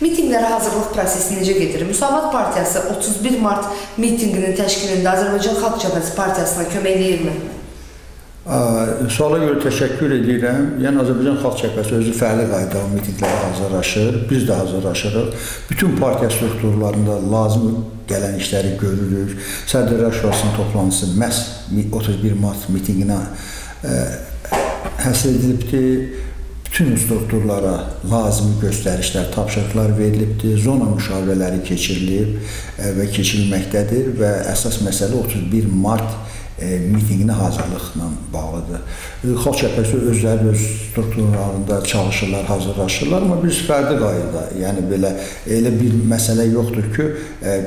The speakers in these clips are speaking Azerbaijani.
Mitinqlərə hazırlıq prosesi necə gedir? Müsavat Partiyası 31 mart mitinqinin təşkilində Azərbaycan Xalq Cəbhəsi Partiyasına kömək eləyirmi? Suala görə təşəkkür edirəm. Yəni Azərbaycan Xalq Cəbhəsi özü fərqli qaydada mitinqlərə hazırlaşır. Biz də hazırlaşırıq. Bütün partiya strukturlarında lazım gələn işləri görürük. Sədrlər Şurasının toplantısı məhz 31 mart mitinqinə həsr edilibdir bütün strukturlara lazımi göstərişlər, tapşırıqlar verilibdir, zona müşavirələri keçirilib və keçirilməkdədir və əsas məsələ 31 mart mitinqinə hazırlıqla bağlıdır. Xalq cəbhəsi özləri öz strukturlarında çalışırlar, hazırlaşırlar, amma biz fərdi qaydada, yəni belə elə bir məsələ yoxdur ki,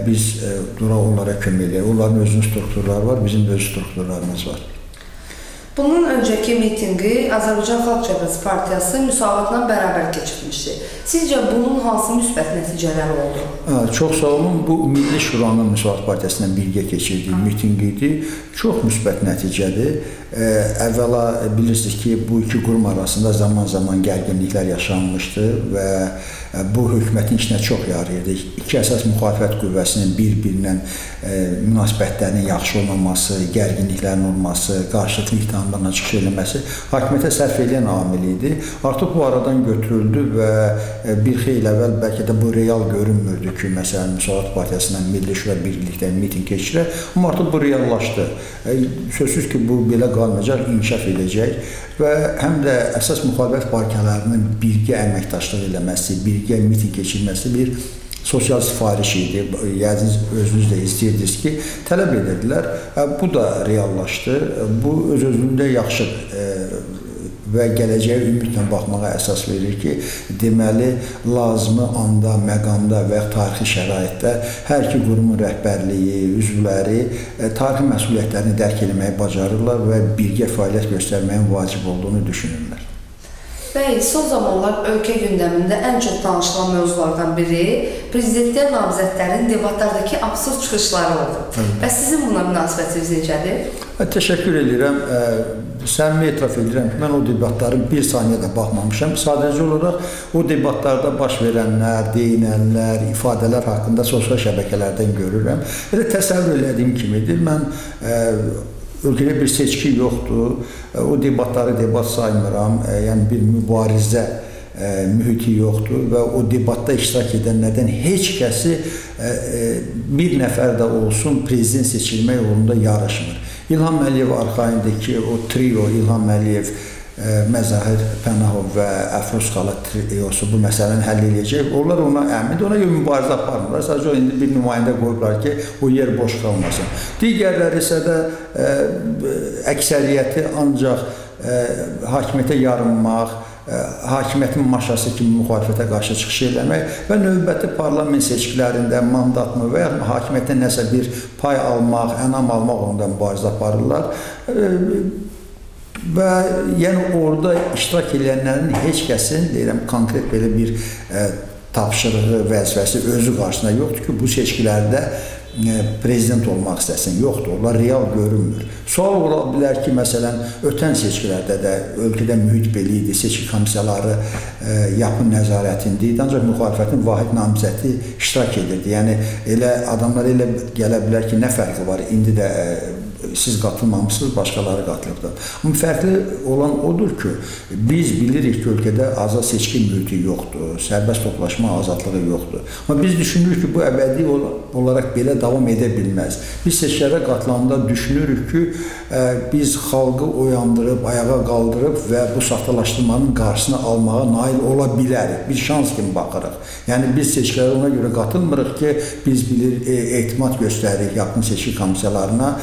biz duraq onlara kömək eləyək. Onların özünün strukturları var, bizim öz strukturlarımız var. Bunun öncəki mitinqi Azərbaycan Xalq Cəbhəsi Partiyası müsavatla bərabər keçirmişdi. Sizcə bunun hansı müsbət nəticələri oldu? Hə, çox sağ olun. Bu Milli Şuranın Müsavat Partiyası ilə birgə keçirdiyi mitinq idi. Çox müsbət nəticədir. Əvvəla bilirsiniz ki, bu iki qurum arasında zaman-zaman gərginliklər yaşanmışdı və bu hökumətin işinə çox yarayırdı. İki əsas müxalifət qüvvəsinin bir-birinə münasibətlərinin yaxşı olmaması, gərginliklərin olması, qarşılıqlı ittihamlarla çıxış eləməsi hakimiyyətə sərf edən amil idi. Artıq bu aradan götürüldü və bir xeyli əvvəl bəlkə də bu real görünmürdü ki, məsələn, Müsavat Partiyası ilə Milli Şura birlikdə mitinq keçirər, amma artıq bu reallaşdı. Sözsüz ki, bu belə qalmayacaq, inkişaf edəcək və həm də əsas müxalifət partiyalarının birgə əməkdaşlıq eləməsi, birgə miting keçirməsi bir sosial sifariş idi. Yəqin özünüz də istəyirdiniz ki, tələb edirdilər. Bu da reallaşdı. Bu öz-özlüyündə yaxşıdır və gələcəyə ümidlə baxmağa əsas verir ki, deməli lazımı anda, məqamda və tarixi şəraitdə hər iki qurumun rəhbərliyi, üzvləri tarixi məsuliyyətlərini dərk etməyi bacarırlar və birgə fəaliyyət göstərməyin vacib olduğunu düşünürlər. Bəy, son zamanlar ölkə gündəmində ən çox danışılan mövzulardan biri prezidentlər namizədlərin debatlardakı absurd çıxışları oldu. Bəs sizin buna münasibətiniz necədir? Təşəkkür edirəm. Səmimi etiraf edirəm ki, mən o debatların bir saniyə də baxmamışam. Sadəcə olaraq o debatlarda baş verənlər, deyinənlər, ifadələr haqqında sosial şəbəkələrdən görürəm. Elə təsəvvür elədiyim kimidir. Mən ölkədə bir seçki yoxdur. O debatları debat saymıram. Yəni bir mübarizə mühiti yoxdur və o debatda iştirak edənlərdən heç kəsi bir nəfər də olsun prezident seçilmək yolunda yarışmır. İlham Əliyev arxayındır o trio İlham Əliyev Məzahir Pənahov və Əfruz xala triosu bu məsələni həll edəcək. Onlar ona əmindir, ona görə mübarizə aparmırlar. Sadəcə indi bir nümayəndə qoyublar ki, o yer boş qalmasın. Digərləri isə də ə, əksəriyyəti ancaq ə, hakimiyyətə yarınmaq, ə, hakimiyyətin maşası kimi müxalifətə qarşı çıxış eləmək və növbəti parlament seçkilərində mandatmı və ya hakimiyyətdən nəsə bir pay almaq, ənam almaq onda mübarizə aparırlar. Ə, Və yəni orada iştirak edənlərin heç kəsin deyirəm konkret belə bir ə, e, tapşırığı, vəzifəsi özü qarşısında yoxdur ki, bu seçkilərdə prezident olmaq istəsin. Yoxdur, onlar real görünmür. Sual ola bilər ki, məsələn, ötən seçkilərdə də ölkədə mühit belə idi, seçki komissiyaları e, yapın nəzarətində idi, ancaq müxalifətin vahid namizədi iştirak edirdi. Yəni elə adamlar elə gələ bilər ki, nə fərqi var? İndi də ə, siz qatılmamısınız, başqaları qatılıbdır. Amma fərqli olan odur ki, biz bilirik ki, ölkədə azad seçki mühiti yoxdur, sərbəst toplaşma azadlığı yoxdur. Amma biz düşünürük ki, bu əbədi olaraq belə davam edə bilməz. Biz seçkilərə qatılanda düşünürük ki, biz xalqı oyandırıb, ayağa qaldırıb və bu saxtalaşdırmanın qarşısını almağa nail ola bilərik. Bir şans kimi baxırıq. Yəni biz seçkilərə ona görə qatılmırıq ki, biz bilir e, etimad göstəririk yaxın seçki komissiyalarına,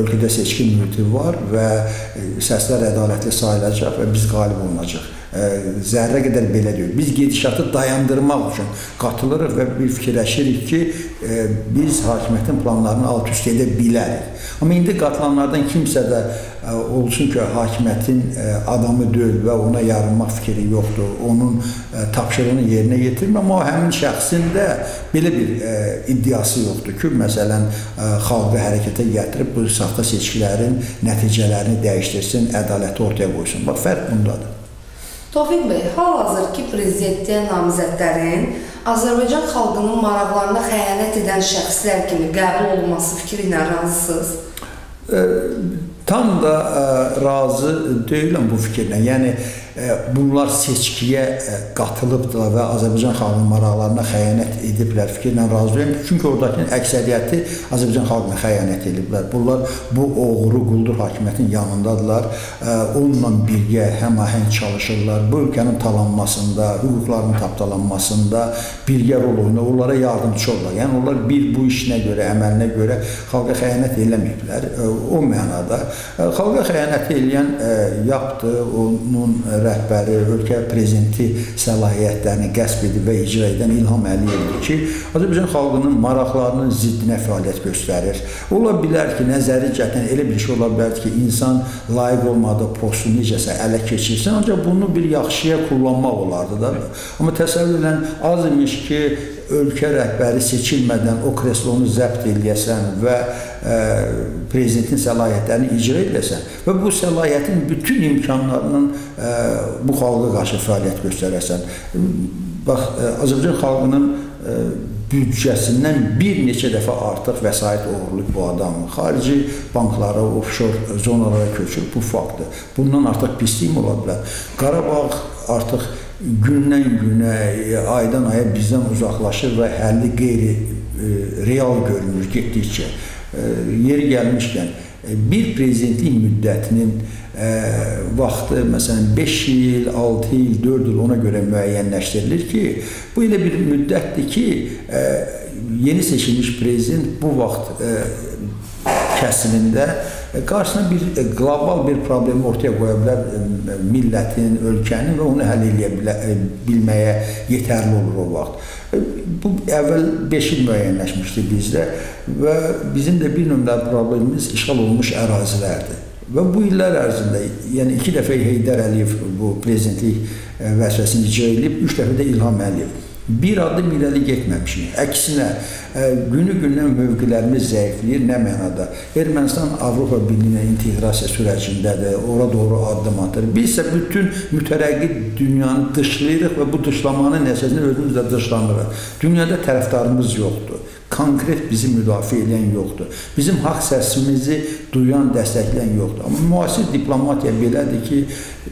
ölkədə seçki mühiti var və e, səslər ədalətli sayılacaq və biz qalib olunacaq. E, zərrə qədər belə deyil. Biz gedişatı dayandırmaq üçün qatılırıq və bir fikirləşirik ki, e, biz hakimiyyətin planlarını alt-üst edə bilərik. Amma indi qatılanlardan kimsə də olsun ki, hakimiyyətin adamı deyil və ona yarınmaq fikri yoxdur, onun tapşırığını yerinə yetirmir, amma həmin şəxsin də belə bir iddiası yoxdur ki, məsələn, xalqı hərəkətə gətirib bu saxta seçkilərin nəticələrini dəyişdirsin, ədaləti ortaya qoysun. Bax, fərq bundadır. Tofiq bəy, hal-hazırki prezidentliyə namizədlərin Azərbaycan xalqının maraqlarına xəyanət edən şəxslər kimi qəbul olunması fikri ilə razısınız? E, tam da ə, razı deyiləm bu fikirlə. Yəni bunlar seçkiyə qatılıbdılar və Azərbaycan xalqının maraqlarına xəyanət ediblər fikirlə razı deyiləm. Çünki oradakı əksəriyyəti Azərbaycan xalqına xəyanət ediblər. Bunlar bu oğru quldur hakimiyyətin yanındadılar. Onunla birgə həmahəng çalışırlar. Bu ölkənin talanmasında, hüquqlarının tapdalanmasında birgə rol oynayır. Onlara yardımçı olurlar. Yəni onlar bir bu işinə görə, əməlinə görə xalqa xəyanət eləməyiblər. O mənada xalqa xəyanət edən yapdı, onun rəhbəri, ölkə prezidenti səlahiyyətlərini qəsb edib və icra edən İlham Əliyevdir ki, Azərbaycan xalqının maraqlarının ziddinə fəaliyyət göstərir. Ola bilər ki, nəzəri cəhətdən elə bir şey ola bilər ki, insan layiq olmadığı postu necəsə ələ keçirsin, ancaq bunu bir yaxşıya kullanmaq olardı da. Amma təsəvvür edin, az imiş ki, ölkə rəhbəri seçilmədən o kreslonu zəbt eləyəsən və ə, prezidentin səlahiyyətlərini icra edəsən və bu səlahiyyətin bütün imkanlarının ə, bu xalqa qarşı fəaliyyət göstərəsən. Bax, ə, Azərbaycan xalqının ə, büdcəsindən bir neçə dəfə artıq vəsait oğurlayıb bu adam. Xarici banklara, offshore zonalara köçür. Bu faktdır. Bundan artıq pislik ola bilər. Qarabağ artıq gündən-günə, aydan aya bizdən uzaqlaşır və həlli qeyri-real görünür getdikcə. Yeri gəlmişkən, bir prezidentlik müddətinin vaxtı, məsələn, 5 il, 6 il, 4 il ona görə müəyyənləşdirilir ki, bu elə bir müddətdir ki, yeni seçilmiş prezident bu vaxt kəsimində qarşısına bir qlobal bir problemi ortaya qoya bilər millətin, ölkənin və onu həll edə bilər, bilməyə yetərli olur o vaxt. Bu əvvəl 5 il müəyyənləşmişdi bizdə və bizim də bir nömrəli problemimiz işğal olunmuş ərazilərdir. Və bu illər ərzində, yəni iki dəfə Heydər Əliyev bu prezidentlik vəzifəsini icra edib, üç dəfə də İlham Əliyev bir addım irəli getməmişik. Əksinə, e, günü-gündən mövqelərimiz zəifləyir. Nə mənada? Ermənistan Avropa Birliyinə inteqrasiya sürəcindədir, ora doğru addım atır. Biz isə bütün mütərəqqi dünyanı dışlayırıq və bu dışlamanın nəticəsində özümüz də dışlanırıq. Dünyada tərəfdarımız yoxdur konkret bizi müdafiə edən yoxdur. Bizim haqq səsimizi duyan, dəstəkləyən yoxdur. Amma müasir diplomatiya belədir ki,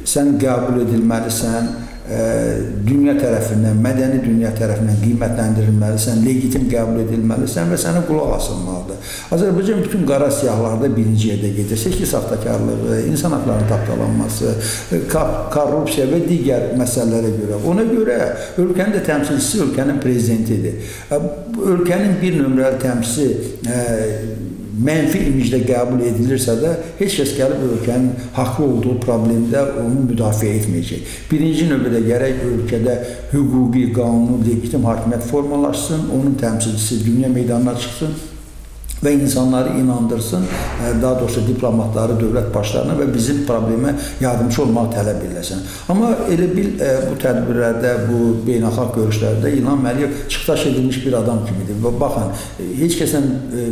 sən qəbul edilməlisən, dünya tərəfindən, mədəni dünya tərəfindən qiymətləndirilməlisən, legitim qəbul edilməlisən və sənə qulaq asılmalıdır. Azərbaycan bütün qara siyahlarda birinci yerdə gedir. Seçki saxtakarlığı, insan haqlarının tapdalanması, korrupsiya və digər məsələlərə görə. Ona görə ölkənin də təmsilçisi ölkənin prezidentidir. Ölkənin bir nömrəli təmsilçisi mənfi imicdə qəbul edilirsə də heç kəs gəlib ölkənin haqlı olduğu problemdə onu müdafiə etməyəcək. Birinci növbədə gərək ölkədə hüquqi, qanuni, legitim hakimiyyət formalaşsın, onun təmsilçisi dünya meydanına çıxsın və insanları inandırsın, e, daha doğrusu diplomatları, dövlət başlarına və bizim problemə yardımcı olmağı tələb eləsin. Amma elə bil e, bu tədbirlərdə, bu beynəlxalq görüşlərdə İlham Əliyev çıxdaş edilmiş bir adam kimidir. Və baxın, e, heç kəslə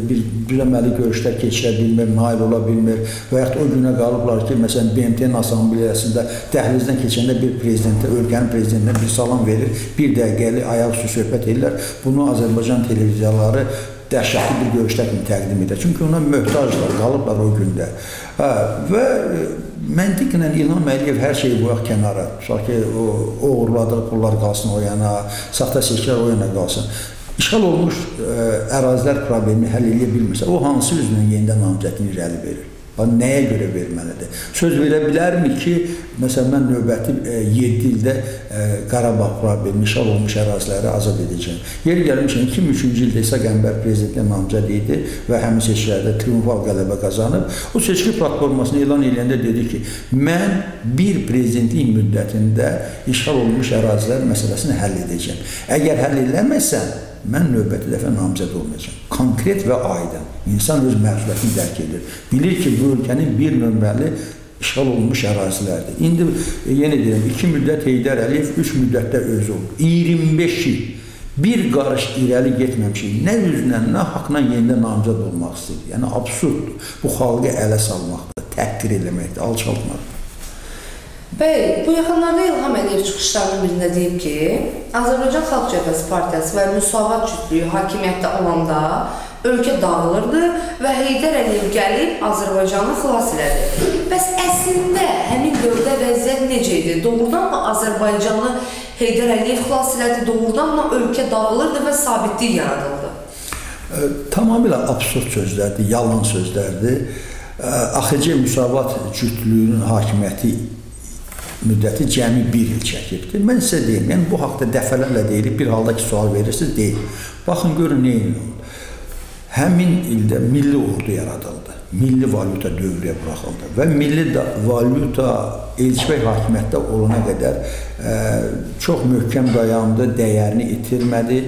bir düzəməli görüşlər keçirə bilmir, nail ola bilmir və yaxud o günə qalıblar ki, məsələn, BMT-nin assambleyasında dəhlizdən keçəndə bir prezidentə, ölkənin prezidentinə bir salam verir, bir dəqiqəlik ayaqüstü söhbət edirlər. Bunu Azərbaycan televiziyaları dəhşətli bir görüşlər kimi təqdim edir. Çünki ona möhtaclar, qalıblar o gündə. Hə, və e, məntiqlə İlham Əliyev hər şeyi qoyaq kənara. Tutaq ki, o oğurladığı pullar qalsın o yana, saxta seçkilər o yana qalsın. İşğal olmuş ə, e, ərazilər problemini həll edə bilmirsə, o hansı üzrlə yenidən namizədini irəli verir? Nəyə görə verməlidir? Söz verə bilərmi ki, məsələn, mən növbəti 7 e, ildə e, Qarabağ problemi, işğal olmuş əraziləri azad edəcəm. Yeri gəlmişkən 2003-cü ildə İsa Qəmbər prezidentlə namizəd idi və həmin seçkilərdə triumfal qələbə qazanıb. O seçki platformasını elan edəndə dedi ki, mən bir prezidentlik müddətində işğal olmuş ərazilər məsələsini həll edəcəm. Əgər həll eləməsəm, mən növbəti dəfə namizəd olmayacağam. Konkret və aydın. İnsan öz məsuliyyətini dərk edir. Bilir ki, bu ölkənin bir nömrəli işğal olunmuş ərazilərdir. İndi e, yenə deyirəm, iki müddət Heydər Əliyev, üç müddətdə özü oldu. 25 il bir qarış irəli getməmişik. Nə üzlə, nə haqla yenidən namizəd olmaq istəyir. Yəni absurddur. Bu xalqı ələ salmaqdır, təhqir eləməkdir, alçaltmaqdır. Bəy, bu yaxınlarda İlham Əliyev çıxışlarının birində deyib ki, Azərbaycan Xalq Cəbhəsi Partiyası və Müsavat cütlüyü hakimiyyətdə olanda ölkə dağılırdı və Heydər Əliyev gəlib Azərbaycanı xilas elədi. Bəs əslində həmin dövrdə vəziyyət necə idi? Doğrudanmı Azərbaycanı Heydər Əliyev xilas elədi, doğrudanmı ölkə dağılırdı və sabitlik yaradıldı? E, tamamilə absurd sözlərdir, yalan sözlərdir. AXC Müsavat cütlüyünün hakimiyyəti müddəti cəmi bir il çəkibdir. Mən sizə deyim, yəni bu haqda dəfələrlə deyilib, bir halda ki, sual verirsiniz, deyil. Baxın, görün nə oldu. Həmin ildə milli ordu yaradıldı. Milli valyuta dövrəyə buraxıldı və milli valyuta Elçibəy hakimiyyətdə olana qədər ə, e, çox möhkəm dayandı, dəyərini itirmədi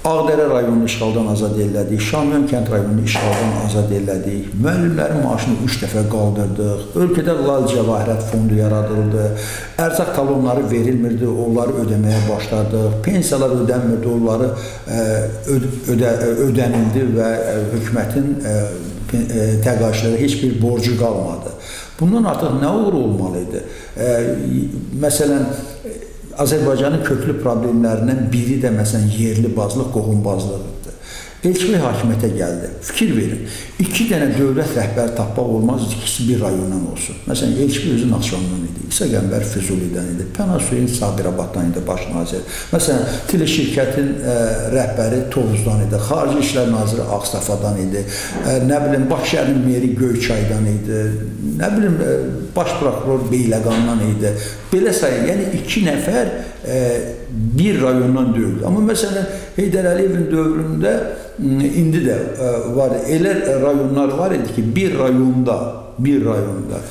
Ağdərə rayonunu işğaldan azad elədik, Şamyan kənd rayonunu işğaldan azad elədik, müəllimlərin maaşını 3 dəfə qaldırdıq, ölkədə lal cəvahirət fondu yaradıldı, ərzaq talonları verilmirdi, onları ödəməyə başladıq, pensiyalar ödənmirdi, onları ə, öd ödə ödənildi və ə, hökumətin təqaüdçilərə heç bir borcu qalmadı. Bundan artıq nə olur olmalı idi? Məsələn, Azərbaycanın köklü problemlərindən biri də məsələn yerli bazlıq, qohumbazlıqdır. Elçibəy hakimiyyətə gəldi. Fikir verin. İki dənə dövlət rəhbəri tapmaq olmaz, ikisi bir rayondan olsun. Məsələn, Elçibəy özü Naxçıvandan idi, İsa Qəmbər Füzulidən idi, Pənas Hüseyn Sabirabaddan idi baş nazir. Məsələn, tele şirkətin ə, e, rəhbəri Tovuzdan idi, Xarici İşlər naziri Ağstafadan idi, ə, e, nə bilim, Bakı şəhərinin meri Göyçaydan idi, nə bilim, ə, e, baş prokuror Beyləqandan idi. Belə sayı, yəni iki nəfər ə, bir rayondan deyildi. Amma məsələn, Heydər Əliyevin dövründə indi də var elə rayonlar var idi ki, bir rayonda, bir rayonda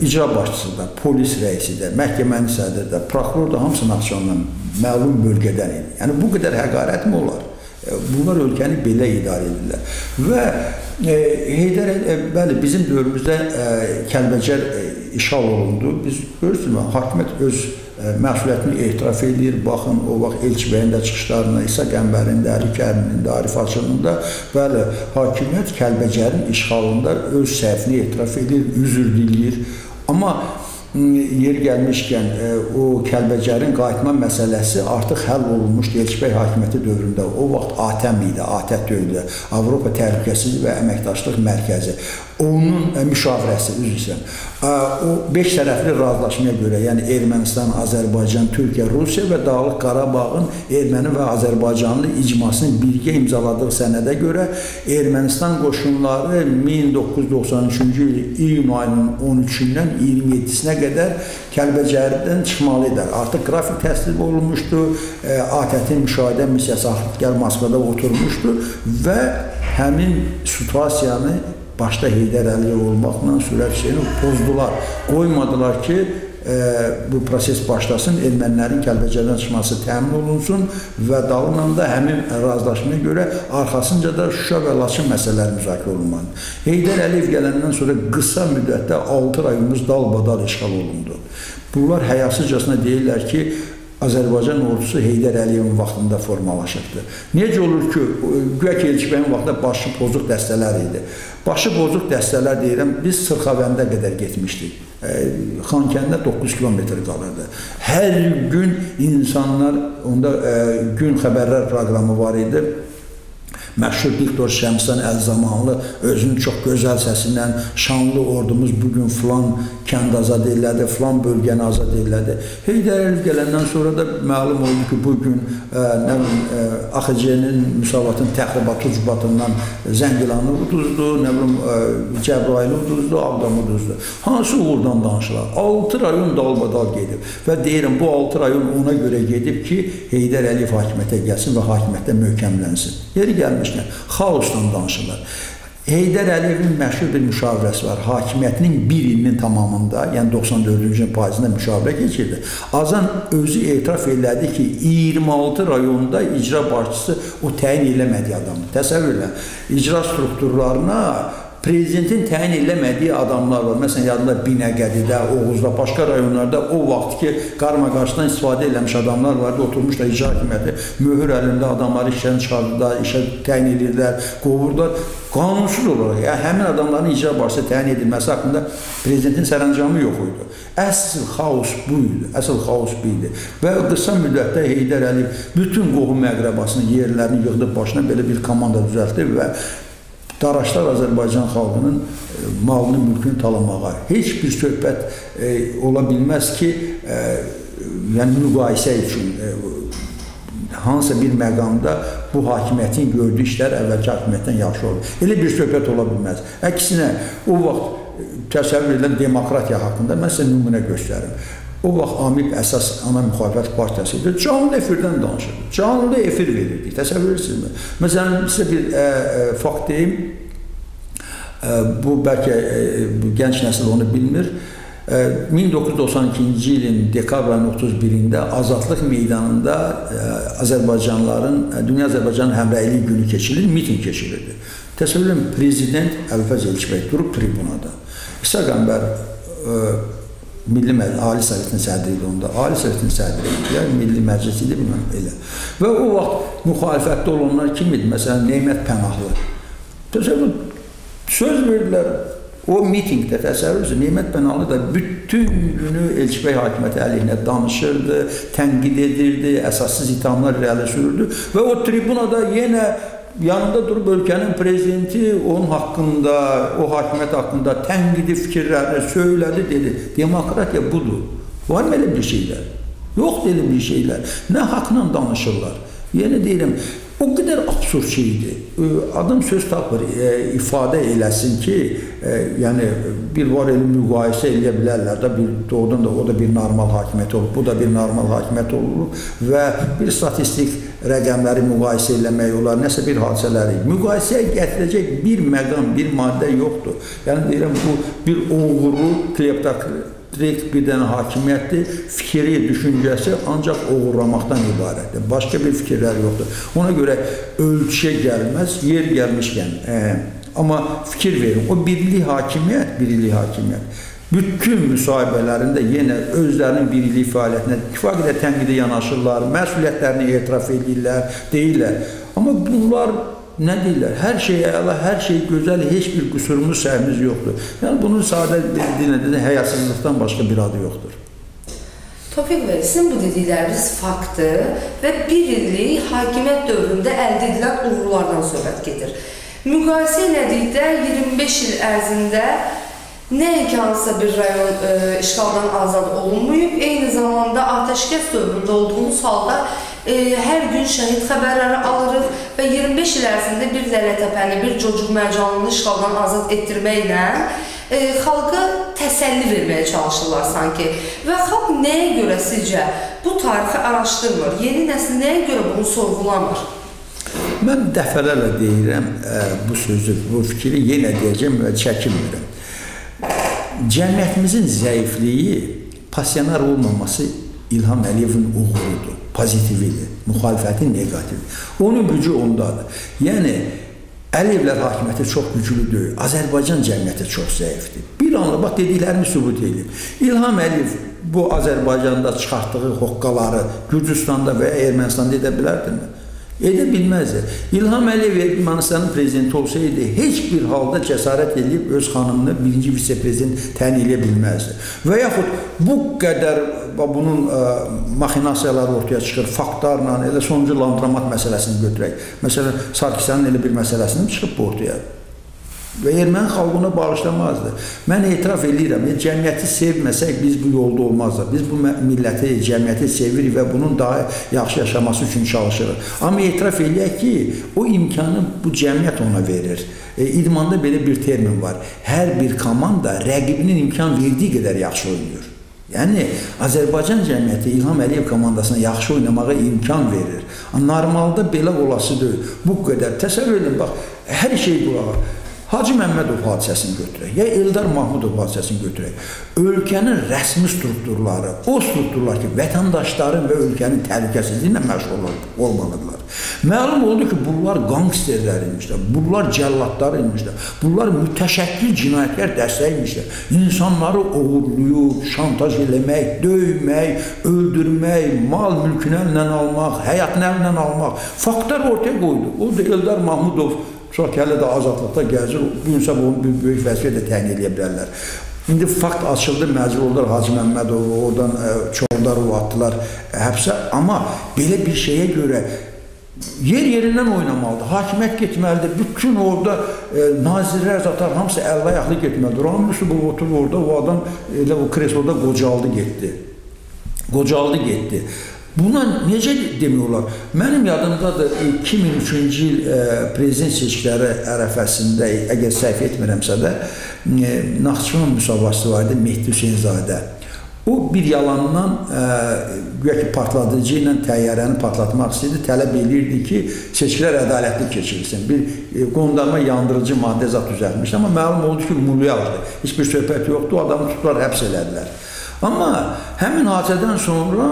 icra başçısı da, polis rəisi də, məhkəmənin sədri də, prokuror da hamısı Naxçıvandan məlum bölgədən idi. Yəni bu qədər həqarət mi olar? E, bunlar ölkəni belə idarə edirlər. Və e, Heydər e, bəli bizim dövrümüzdə e, Kəlbəcər e, işğal olundu. Biz görürsünüz, hakimiyyət öz məsuliyyətini etiraf edir. Baxın, o vaxt Elçibəyin də çıxışlarına, İsa Qəmbərinin də, Əli Kəriminin də, Arif Açının da, bəli, hakimiyyət Kəlbəcərin işğalında öz səhvini etiraf edir, üzr diləyir. Amma yer gəlmişkən o Kəlbəcərin qayıtma məsələsi artıq həll olunmuşdu Elçibəy hakimiyyəti dövründə. O vaxt ATƏM idi, ATƏT dövründə, Avropa Təhlükəsizlik və Əməkdaşlıq Mərkəzi. Onun e, müşavirəsi, üzr istəyirəm. O 5 tərəfli razılaşmaya görə, yəni Ermənistan, Azərbaycan, Türkiyə, Rusiya və Dağlıq Qarabağın erməni və Azərbaycanlı icmasının birgə imzaladığı sənədə görə Ermənistan qoşunları 1993-cü il iyun ayının 13-dən 27-sinə qədər Kəlbəcərdən çıxmalı idilər. Artıq qrafik təsdiq olunmuşdu, e, ATƏT-in müşahidə missiyası Axtgar Moskvada oturmuşdu və həmin situasiyanı başda Heydər Əliyev olmaqla Sürət Hüseynov pozdular. Qoymadılar ki, e, bu proses başlasın, ermənilərin Kəlbəcərdən çıxması təmin olunsun və dalınla da həmin razılaşmaya görə arxasınca da Şuşa və Laçın məsələləri müzakirə olunmalıdır. Heydər Əliyev gələndən sonra qısa müddətdə 6 rayonumuz dalbadal işğal olundu. Bunlar həyasızcasına deyirlər ki, Azərbaycan ordusu Heydər Əliyevin vaxtında formalaşıbdır. Necə olur ki, güya ki Elçibəyin vaxtında başı pozuq dəstələr idi. Başı pozuq dəstələr deyirəm, biz Sırxavəndə qədər getmişdik. Xankəndə 9 kilometr qalırdı. Hər gün insanlar, onda gün xəbərlər proqramı var idi məşhur diktor Şəmsən Əlzamanlı özünün çox gözəl səsindən şanlı ordumuz bu gün filan kənd azad elədi, filan bölgəni azad elədi. Heydər Əliyev gələndən sonra da məlum oldu ki, bu gün e, nə e, AXC-nin müsavatın təxribat ucbatından Zəngilanı uduzdu, nə bilim e, Cəbrayılı uduzdu, Ağdamı uduzdu. Hansı uğurdan danışırlar? 6 rayon dalbadal gedib və deyirəm bu 6 rayon ona görə gedib ki, Heydər Əliyev hakimiyyətə gəlsin və hakimiyyətdə möhkəmlənsin. Yeri gəlmiş danışırlar, xaosdan danışırlar. Heydər Əliyevin məşhur bir müşavirəsi var. Hakimiyyətinin bir ilinin tamamında, yəni 94-cü ilin payızında müşavirə keçirdi. Azan özü etiraf elədi ki, 26 rayonda icra başçısı o təyin eləmədiyi adamdır. Təsəvvür edin. İcra strukturlarına prezidentin təyin eləmədiyi adamlar var. Məsələn, yadında Binəqədidə, Oğuzda, başqa rayonlarda o vaxt ki, qarmaqarşıdan istifadə eləmiş adamlar vardı, oturmuşlar icra hakimiyyəti, möhür əlində adamları işdən çıxardılar, işə təyin edirdilər, qovurdular. Qanunsuz olaraq, yəni həmin adamların icra barəsi təyin edilməsi haqqında prezidentin sərəncamı yox idi. Əsl xaos bu idi, əsl xaos bu idi. Və qısa müddətdə Heydər Əliyev bütün qohum məqrəbasının yerlərini yığdı başına belə bir komanda düzəltdi və Daraşlar Azərbaycan xalqının e, malını, mülkünü talamağa heç bir söhbət e, ola bilməz ki, e, yəni müqayisə üçün e, hansısa bir məqamda bu hakimiyyətin gördüyü işlər əvvəlki hakimiyyətdən yaxşı olur. Elə bir söhbət ola bilməz. Əksinə, o vaxt təsəvvür edilən demokratiya haqqında mən sizə nümunə göstərim. O vaxt AMİP əsas ana müxalifət partiyası idi. Canlı efirdən danışırdı. Canlı efir verirdik. Təsəvvür edirsinizmi? Məsələn, sizə bir ə, ə, fakt deyim. Ə, bu bəlkə ə, gənc nəsil onu bilmir. Ə, 1992-ci ilin dekabrın 31-də Azadlıq meydanında ə, Azərbaycanlıların, Dünya Azərbaycan həmrəyliyi günü keçirilir, miting keçirilirdi. Təsəvvür edin, prezident Əlfəz Elçibəy durub tribunada. İsa Qəmbər ə, Milli Ali Sovetin sədri idi onda. Ali Sovetin sədri idi, yəni Milli Məclis idi, bilməm elə. Və o vaxt müxalifətdə olanlar kim idi? Məsələn, Neymət Pənahlı. Təsəvvür, söz verdilər, O mitingdə təsəvvür Neymət Pənahlı da bütün günü Elçibəy hakimiyyəti əleyhinə danışırdı, tənqid edirdi, əsassız ithamlar irəli sürürdü və o tribunada yenə yanında durub ölkənin prezidenti onun haqqında, o hakimiyyət haqqında tənqidi fikirlərini söylədi, dedi. Demokratiya budur. Var mı elə bir şeylər? Yoxdur elə bir şeylər. Nə haqla danışırlar? Yenə deyirəm, o qədər absurd şeydir. Adam söz tapır, e, ifadə eləsin ki, e, yəni bir var elə müqayisə eləyə bilərlər də, bir doğrudan da o da bir normal hakimiyyət olur, bu da bir normal hakimiyyət olur və bir statistik rəqəmləri müqayisə eləmək olar, nəsə bir hadisələri. Müqayisəyə gətirəcək bir məqam, bir maddə yoxdur. Yəni deyirəm bu bir oğurlu kleptokrat bir dənə hakimiyyətdir. Fikri, düşüncəsi ancaq oğurlamaqdan ibarətdir. Başqa bir fikirlər yoxdur. Ona görə ölçüyə gəlməz, yer gəlmişkən. E, amma fikir verin, o birlik hakimiyyət, birlik hakimiyyət bütün müsahibələrində yenə özlərinin birlik fəaliyyətinə kifayət qədər tənqidə yanaşırlar, məsuliyyətlərini etiraf edirlər, deyirlər. Amma bunlar nə deyirlər? Hər şey əla, hər şey gözəl, heç bir qüsurumuz, səhvimiz yoxdur. Yəni bunun sadə dilində həyasızlıqdan başqa bir adı yoxdur. Tofiq bəy, sizin bu dedikləriniz faktdır və bir illik hakimiyyət dövründə əldə edilən uğurlardan söhbət gedir. Müqayisə elədikdə 25 il ərzində nəinki hansısa bir rayon e, işğaldan azad olunmayıb, eyni zamanda atəşkəs dövründə olduğumuz halda e, hər gün şəhid xəbərləri alırıq və 25 il ərzində bir Lələtəpəni, bir Cocuq Mərcanlını işğaldan azad etdirməklə e, xalqa təsəlli verməyə çalışırlar sanki. Və xalq nəyə görə sizcə bu tarixi araşdırmır? Yeni nəsil nəyə görə bunu sorğulamır? Mən dəfələrlə deyirəm ə, bu sözü, bu fikri yenə deyəcəm və çəkinmirəm. Cəmiyyətimizin zəifliyi, passionar olmaması İlham Əliyevin uğurudur, pozitividir, müxalifətin negatividir. Onun gücü ondadır. Yəni, Əliyevlər hakimiyyəti çox güclü deyil, Azərbaycan cəmiyyəti çox zəifdir. Bir anla, bax, dediklərimi sübut edeyim. İlham Əliyev bu Azərbaycanda çıxartdığı hoqqaları Gürcüstanda və ya Ermənistanda edə bilərdimi? Edə bilməzdi. İlham Əliyev Ermənistanın prezidenti olsaydı, heç bir halda cəsarət edib öz xanımını birinci vitse-prezident təyin edə bilməzdi. Və yaxud bu qədər bunun ə, maxinasiyaları ortaya çıxır, faktlarla, elə sonuncu Landramat məsələsini götürək. Məsələn, Sarkisyanın elə bir məsələsini çıxıb ortaya və erməni xalqına bağışlamazdı. Mən etiraf edirəm, cəmiyyəti sevməsək biz bu yolda olmazdıq. Biz bu milləti, cəmiyyəti sevirik və bunun daha yaxşı yaşaması üçün çalışırıq. Amma etiraf eləyək ki, o imkanı bu cəmiyyət ona verir. E, idmanda belə bir termin var. Hər bir komanda rəqibinin imkan verdiyi qədər yaxşı oynayır. Yəni Azərbaycan cəmiyyəti İlham Əliyev komandasına yaxşı oynamağa imkan verir. Normalda belə olası deyil. Bu qədər təsəvvür edin, bax, hər şey qulağa Hacı Məmmədov hadisəsini götürək, ya Eldar Mahmudov hadisəsini götürək. Ölkənin rəsmi strukturları, o strukturlar ki, vətəndaşların və ölkənin təhlükəsizliyinə məşğul olmalıdırlar. Məlum oldu ki, bunlar qangsterlər imişlər, bunlar cəlladlar imişlər, bunlar mütəşəkkil cinayətkar dəstəyi imişlər. İnsanları oğurluyub, şantaj eləmək, döymək, öldürmək, mal mülkünü əlindən almaq, həyatını əlindən almaq faktlar ortaya qoydu. O da Eldar Mahmudov Sonra ki, hələ də azadlıqda gəzir, bu gün sabah onu bir böyük vəzifə də təyin edə bilərlər. İndi fakt açıldı, məcbur oldular Hacı Məmmədovu, oradan e, Çordarovu atdılar həbsə. Amma belə bir şeyə görə yer yerindən oynamalıdır. Hakimiyyət getməlidir. Bütün orada e, nazirlər zatar hamısı əlli ayaqlı getməlidir. Rahmi Yusubov oturur orada, o adam elə o kresloda qocaldı getdi. Qocaldı getdi. Buna necə demək olar? Mənim yadımdadır 2003-cü il ə, e, prezident seçkiləri ərəfəsində, əgər səhv etmirəmsə də, e, Naxçıvan müsabiqəsi var idi Mehdi Hüseynzadə. O bir yalandan e, güya ki partladıcı ilə təyyarəni partlatmaq istəyirdi, tələb eləyirdi ki, seçkilər ədalətli keçirilsin. Bir e, qondarma yandırıcı maddə zat düzəltmişdi, amma məlum oldu ki, mulyaldır. Heç bir söhbət yoxdur, adamı tutdular, həbs elədilər. Amma həmin hadisədən sonra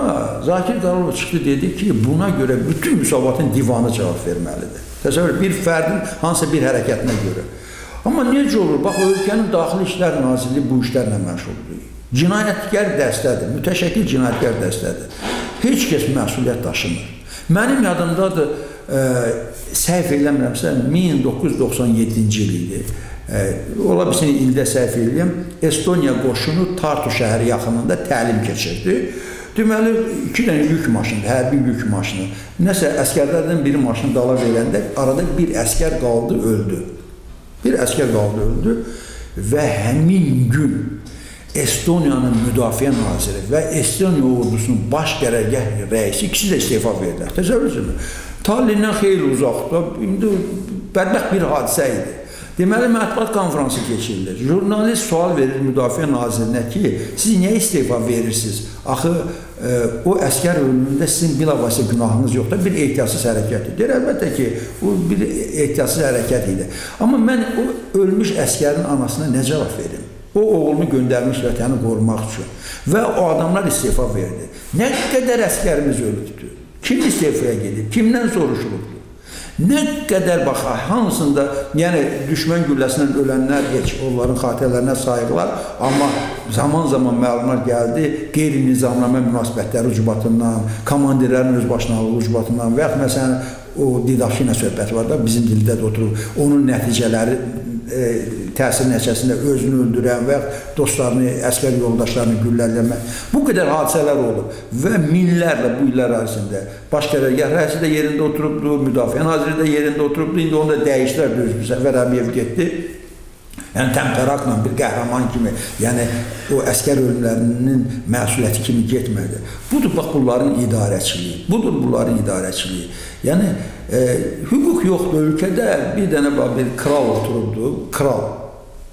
Zakir Qaralov çıxdı dedi ki, buna görə bütün müsavatın divanı cavab verməlidir. Təsəvvür bir fərdin hansısa bir hərəkətinə görə. Amma necə olur? Bax, ölkənin Daxili İşlər Nazirliyi bu işlərlə məşğuldur. Cinayətkar dəstədir, mütəşəkkil cinayətkar dəstədir. Heç kəs məsuliyyət daşımır. Mənim yadımdadır, ə, səhv eləmirəmsə, 1997-ci il idi. Ola bilsin ildə səhv eləyəm, Estoniya qoşunu Tartu şəhəri yaxınında təlim keçirdi. Deməli, iki dənə yük maşını, hərbi yük maşını. Nəsə əskərlərdən biri maşını dala verəndə arada bir əskər qaldı, öldü. Bir əskər qaldı, öldü və həmin gün Estoniyanın müdafiə naziri və Estoniya ordusunun baş qərargah rəisi ikisi də istefa verdilər. Təsəvvür edin. Tallindən xeyli uzaqda, indi bədbəxt bir hadisə idi. Deməli, mətbuat konfransı keçirilir. Jurnalist sual verir Müdafiə Nazirinə ki, siz niyə istefa verirsiniz? Axı, e, o əskər ölümündə sizin bilavasitə günahınız yoxdur, bir ehtiyatsız hərəkət idi. Deyir, əlbəttə ki, bu bir ehtiyatsız hərəkət idi. Amma mən o ölmüş əskərin anasına nə cavab verim? O oğlunu göndərmiş vətəni qorumaq üçün və o adamlar istefa verdi. Nə qədər əskərimiz ölübdür? Kim istefaya gedib? Kimdən soruşulubdur? Nə qədər bax, hamısında, yəni düşmən gülləsindən ölənlər heç onların xatirələrinə sayıqlar, amma zaman-zaman məlumat gəldi, qeyri-nizamnamə münasibətləri ucbatından, komandirlərin özbaşınalığı ucbatından və yaxud məsələn o Didaşı ilə söhbət var da, bizim dildə də oturub, onun nəticələri e, təsir nəticəsində özünü öldürən və dostlarını, əskər yoldaşlarını güllələmə. Bu qədər hadisələr olub və minlərlə bu illər ərzində baş qərargah rəisi də yerində oturubdu, müdafiə naziri də yerində oturubdu. İndi onu da dəyişdilər düzdür. Səfər Əliyev getdi. Yəni təmtərakla bir qəhrəman kimi, yəni o əskər ölümlərinin məsuliyyəti kimi getmədi. Budur bax bunların idarəçiliyi. Budur bunların idarəçiliyi. Yəni e, hüquq yoxdur ölkədə. Bir dənə bir kral oturubdu, kral.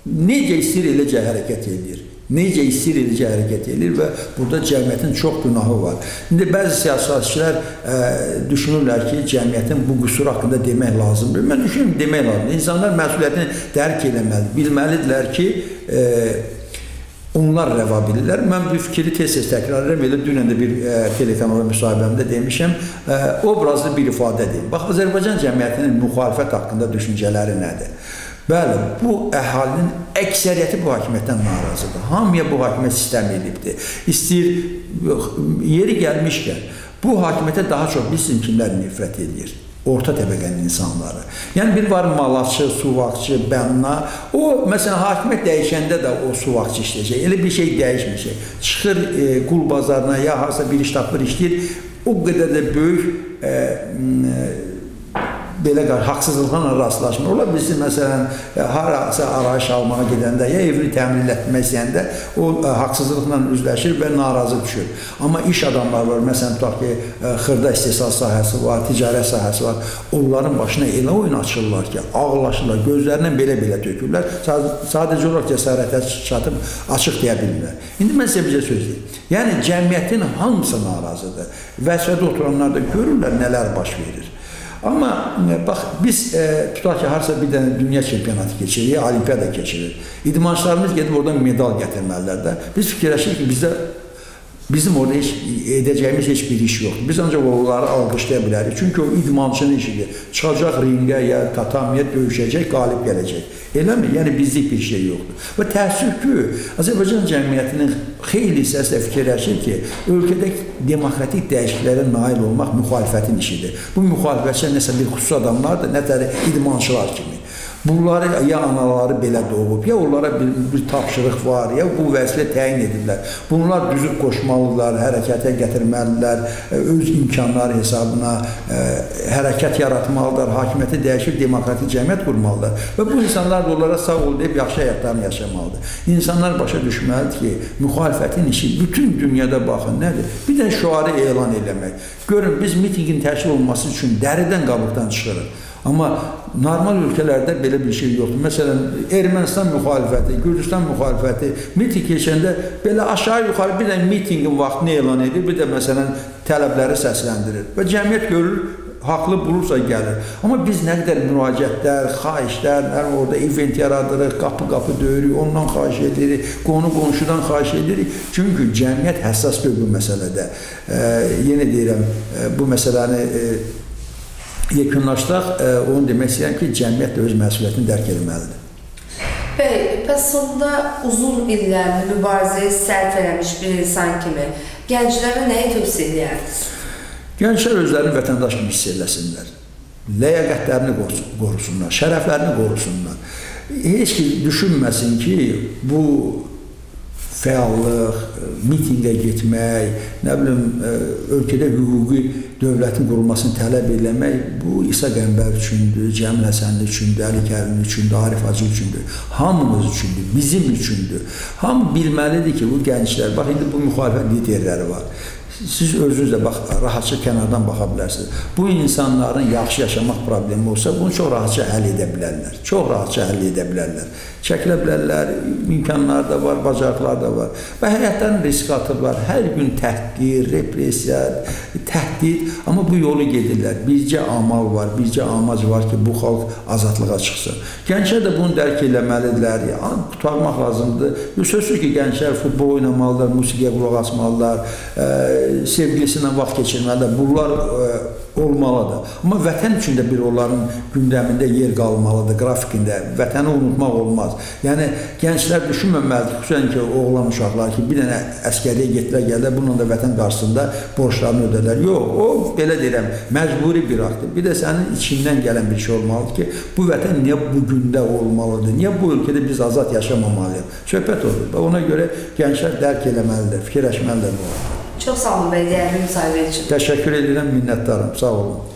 Necə istəyir eləcə hərəkət edir. Necə istəyir eləcə hərəkət edir və burada cəmiyyətin çox günahı var. İndi bəzi siyasətçilər ə, düşünürlər ki, cəmiyyətin bu qüsur haqqında demək lazımdır. Mən düşünürəm, demək lazımdır. İnsanlar məsuliyyətini dərk eləməlidir. Bilməlidirlər ki, ə, onlar rəva bilirlər. Mən bu fikri tez-tez təkrar edirəm. Elə dünən də bir ə, telekanala müsahibəmdə demişəm. Ə, obrazlı bir ifadə deyim. Bax, Azərbaycan cəmiyyətinin müxalifət haqqında düşüncələri nədir? Bəli, bu əhalinin əksəriyyəti bu hakimiyyətdən narazıdır. Hamıya bu hakimiyyət sistem edibdir. İstəyir, yeri gəlmişkən, bu hakimiyyətə daha çox bilsin kimlər nifrət edir orta təbəqənin insanları. Yəni bir var malaçı, suvaqçı, bənna. O məsələn hakimiyyət dəyişəndə də o suvaqçı işləyəcək. Elə bir şey dəyişməyəcək. Çıxır e, qul bazarına ya harasa bir iş tapır işləyir. O qədər də böyük e, e, belə haqsızlıqla rastlaşmır. Ola bilsin, məsələn, e, harasa arayış almağa gedəndə, ya evini təmin etmək istəyəndə o ə, e, haqsızlıqla üzləşir və narazı düşür. Amma iş adamları var, məsələn, tutaq ki, ə, e, xırda istehsal sahəsi var, ticarət sahəsi var. Onların başına elə oyun açırlar ki, ağlaşırlar, gözlərindən belə-belə tökürlər. Sadəcə olaraq cəsarətə çatıb açıq deyə bilmirlər. İndi mən sizə bir söz deyim. Yəni, cəmiyyətin hamısı narazıdır. Vəzifədə oturanlar da görürlər nələr baş verir. Amma e, bax biz e, tutaq ki, harasa bir dənə dünya çempionatı keçirir, olimpiada keçirir. İdmançılarımız gedib oradan medal gətirməlidirlər də. Biz fikirləşirik ki, bizdə Bizim orada heç edəcəyimiz heç bir iş yoxdur. Biz ancaq onları alqışlaya bilərik. Çünki o idmançının işidir. Çıxacaq ringə ya tatamiyə döyüşəcək, qalib gələcək. Eləmi? Yəni bizlik bir şey yoxdur. Və təəssüf ki, Azərbaycan cəmiyyətinin xeyli hissəsi də fikirləşir ki, ölkədə demokratik dəyişikliklərə nail olmaq müxalifətin işidir. Bu müxalifətçilər nəsə bir xüsusi adamlardır, nə də idmançılar kimi. Bunları ya anaları belə doğub, ya onlara bir, bir tapşırıq var, ya bu vəzifə təyin ediblər. Bunlar düzüb qoşmalıdırlar, hərəkətə gətirməlidirlər, e, öz imkanları hesabına ə, e, hərəkət yaratmalıdırlar, hakimiyyəti dəyişib demokratik cəmiyyət qurmalıdırlar. Və bu insanlar da onlara sağ ol deyib yaxşı həyatlarını yaşamalıdır. İnsanlar başa düşməlidir ki, müxalifətin işi bütün dünyada baxın nədir? Bir də şüarı elan eləmək. Görün biz mitinqin təşkil olunması üçün dəridən qabıqdan çıxırıq. Amma normal ölkələrdə belə bir şey yoxdur. Məsələn, Ermənistan müxalifəti, Gürcüstan müxalifəti miting keçəndə belə aşağı-yuxarı bir də mitinqin vaxtını elan edir, bir də məsələn tələbləri səsləndirir. Və cəmiyyət görür, haqlı bulursa gəlir. Amma biz nə qədər müraciətlər, xahişlər, nə orada event yaradırıq, qapı-qapı döyürük, ondan xahiş edirik, qonu-qonşudan xahiş edirik. Çünki cəmiyyət həssasdır bu məsələdə. E, yenə deyirəm, e, bu məsələni e, yekunlaşdıraq, e, onu demək istəyirəm ki, cəmiyyət də öz məsuliyyətini dərk etməlidir. Bəy, bəs sonda uzun illər mübarizəyə sərf eləmiş bir insan kimi gənclərə nəyi tövsiyə edərdiniz? Gənclər özlərini vətəndaş kimi hiss eləsinlər. Ləyaqətlərini qorusunlar, şərəflərini qorusunlar. Heç kim düşünməsin ki, bu fəallıq, mitinqə getmək, nə bilim, e, ölkədə hüquqi dövlətin qurulmasını tələb eləmək bu İsa Qəmbər üçündür, Cəmil Həsənli üçündür, Əli Kərim üçündür, Arif Hacı üçündür. Hamımız üçündür, bizim üçündür. Hamı bilməlidir ki, bu gənclər, bax indi bu müxalifət liderləri var. Siz özünüz də bax rahatca kənardan baxa bilərsiniz. Bu insanların yaxşı yaşamaq problemi olsa, bunu çox rahatca həll edə bilərlər. Çox rahatca həll edə bilərlər. Çəkilə bilərlər, imkanlar da var, bacarıqlar da var. Və həyatdan risk atıblar. Hər gün təhqir, repressiya, təhdid, amma bu yolu gedirlər. Bircə amal var, bircə amac var ki, bu xalq azadlığa çıxsın. Gənclər də bunu dərk eləməlidirlər. Qutarmaq lazımdır. Sözsüz ki, gənclər futbol oynamalılar, musiqiyə qulaq asmalılar, sevgilisi ilə vaxt keçirməlidir. Bunlar ə, e, olmalıdır. Amma vətən üçün də bir onların gündəmində yer qalmalıdır, qrafikində. Vətəni unutmaq olmaz. Yəni gənclər düşünməməlidir, xüsusən ki, oğlan uşaqlar ki, bir dənə əskəriyə getdilər, gəldilər, bununla da vətən qarşısında borclarını ödədilər. Yox, o belə deyirəm, məcburi bir aktdır. Bir də sənin içindən gələn bir şey olmalıdır ki, bu vətən niyə bu gündə olmalıdır? Niyə bu ölkədə biz azad yaşamamalıyıq? Söhbət odur. Və ona görə gənclər dərk eləməlidir, fikirləşməlidir bu. Çox sağ olun bəy, dəyərli müsahibə üçün. Təşəkkür edirəm, minnətdarım. Sağ olun.